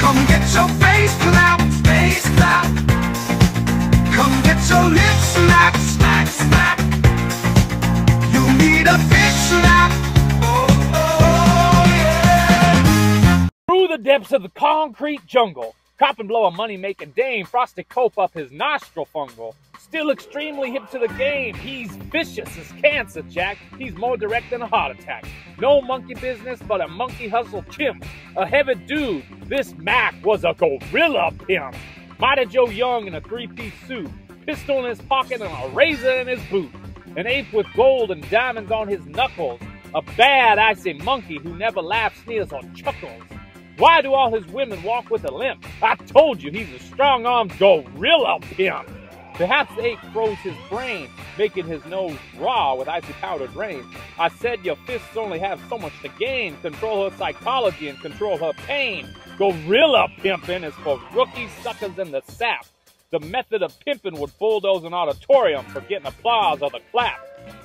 Come get your face face. Come get your lips. You need a. Through the depths of the concrete jungle, cop and blow a money making dame, Frosty cope up his nostril fungal. Still extremely hip to the game. He's vicious as cancer, Jack. He's more direct than a heart attack. No monkey business, but a monkey hustle chimp. A heavy dude. This Mac was a gorilla pimp. Mighty Joe Young in a three piece suit. Pistol in his pocket and a razor in his boot. An ape with gold and diamonds on his knuckles. A bad, icy monkey who never laughs, sneers, or chuckles. Why do all his women walk with a limp? I told you he's a strong armed gorilla pimp. Perhaps ape froze his brain, making his nose raw with icy powdered rain. I said your fists only have so much to gain. Control her psychology and control her pain. Gorilla pimping is for rookie suckers in the sap. The method of pimping would bulldoze an auditorium for getting applause or the clap.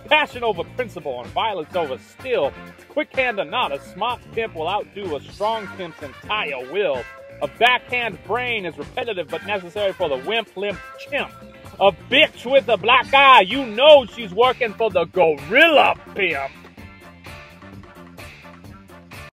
Passion over principle and violence over skill. Quick hand or not, a smart pimp will outdo a strong pimp's entire will. A backhand brain is repetitive but necessary for the wimp limp chimp. A bitch with a black eye, you know she's working for the gorilla pimp.